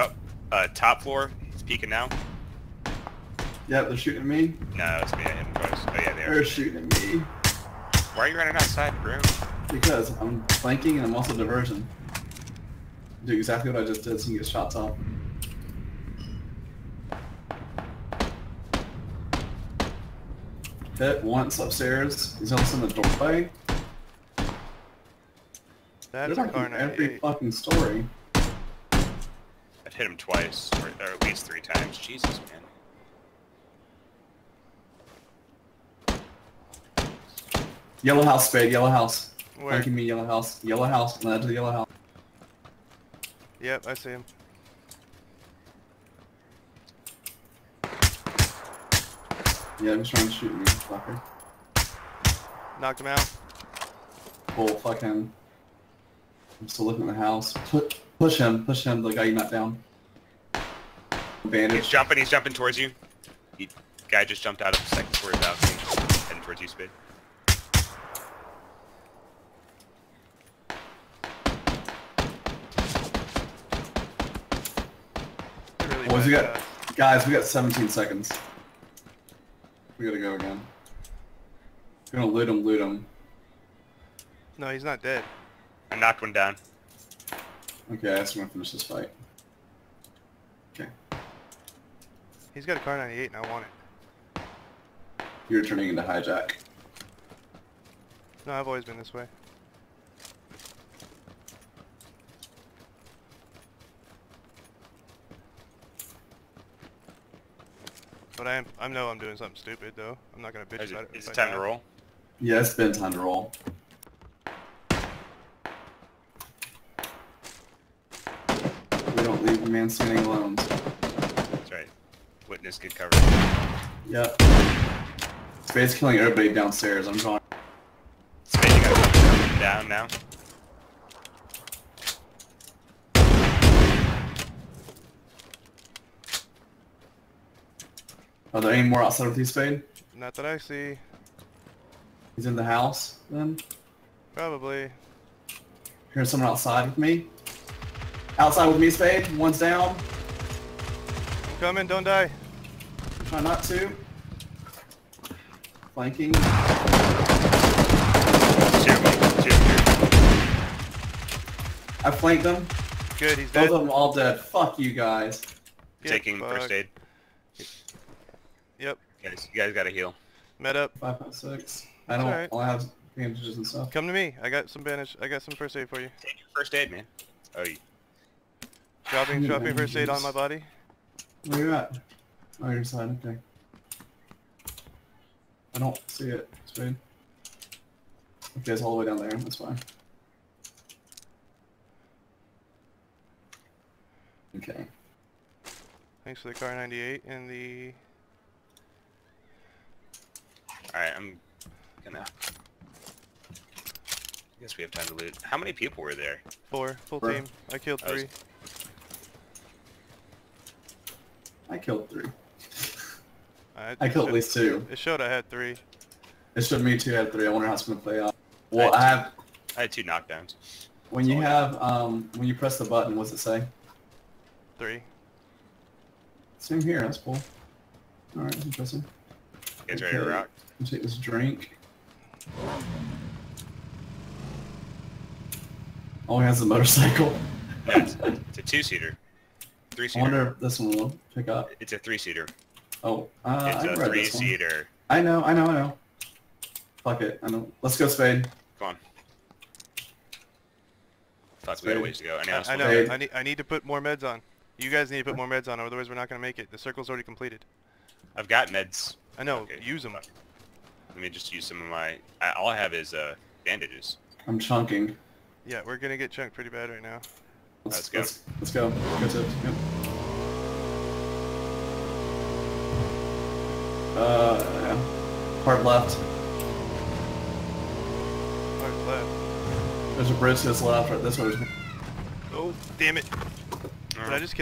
Oh, uh, top floor. He's peeking now. Yeah, they're shooting at me. No, it's me. I hit him twice. Oh yeah, they are. They're shooting at me. Why are you running outside the room? Because I'm flanking and I'm also diversion. Do exactly what I just did so you can get shots off. Hit once upstairs. He's also in the doorway. That's They're a like every 98. fucking story. I've hit him twice, or, or at least three times. Jesus, man. Yellow house, spade. Yellow house. Where? Flanking me. Yellow house. Yellow house. On to the yellow house. Yep, I see him. Yeah, he's trying to shoot me, fucker. Knocked him out. Full fucking. I'm still looking at the house. Push, push him. Push him. The guy you knocked down. He's jumping. He's jumping towards you. He, guy just jumped out of the second floor balcony, heading towards you, Spade. Really Boys, we got uh, guys. We got 17 seconds. We gotta go again. We're Gonna loot him. Loot him. No, he's not dead. I knocked one down. Okay, I just want to finish this fight. Okay, He's got a Kar98 and I want it. you're turning into hijack. No, I've always been this way. But I am, I know I'm doing something stupid though. I'm not gonna bitch Is about it, it. is it I time to roll? Yeah, it's been time to roll. We don't leave the man standing alone. That's right. Witness good cover. Yep. Spade's killing everybody downstairs. I'm going. Spade, you gotta come down now. Are there any more outside with you, Spade? Not that I see. He's in the house, then? Probably. Here's someone outside with me. Outside with me, Spade. One's down. I'm coming, don't die. Try not to. Flanking. Shoot him. I flanked them. Good, he's Both of them all dead. Fuck you guys. Get Taking first aid. Yep. Guys, you guys gotta heal. Met up. Five point six. I don't. alright. I have bandages and stuff. Come to me. I got some bandage. I got some first aid for you. Take your first aid, man. Oh, you. Dropping, need dropping first aid on my body. Where you at? Oh, your side. Okay. I don't see it. Spade. Okay, it's all the way down there. That's fine. Okay. Thanks for the Kar98 and the. Alright, I'm gonna... I guess we have time to loot. How many people were there? Four, full Four. team. I killed That was- three. I killed three. I, I it killed at least two. It showed I had three. It showed me two had three. I wonder how it's gonna play out. Well, I I had have. I had two knockdowns. When you have um when you press the button, what's it say? Three. Same here. That's cool. All right, interesting. You guys ready to Okay. rock? I'll take this drink. Oh, he has a motorcycle. No, it's, it's a two-seater. I Three-seater. wonder if this one will pick up. It's a three-seater. Oh, uh, it's I a read this one. three-seater. I know, I know, I know. Fuck it, I know. Let's go, Spade. Come on. Fuck, we got a ways to go. I know. I, I know. Spade. I need. I need to put more meds on. You guys need to put more meds on, otherwise we're not gonna make it. The circle's already completed. I've got meds. I know. Okay. Use them. Let me just use some of my... I, all I have is uh, bandages. I'm chunking. Yeah, we're gonna get chunked pretty bad right now. Let's, Let's go. Let's, let's go. Go to yep. Uh, yeah. hard left. Hard left. There's a bridge to his left. Right this way. Oh, damn it! Did I just kill?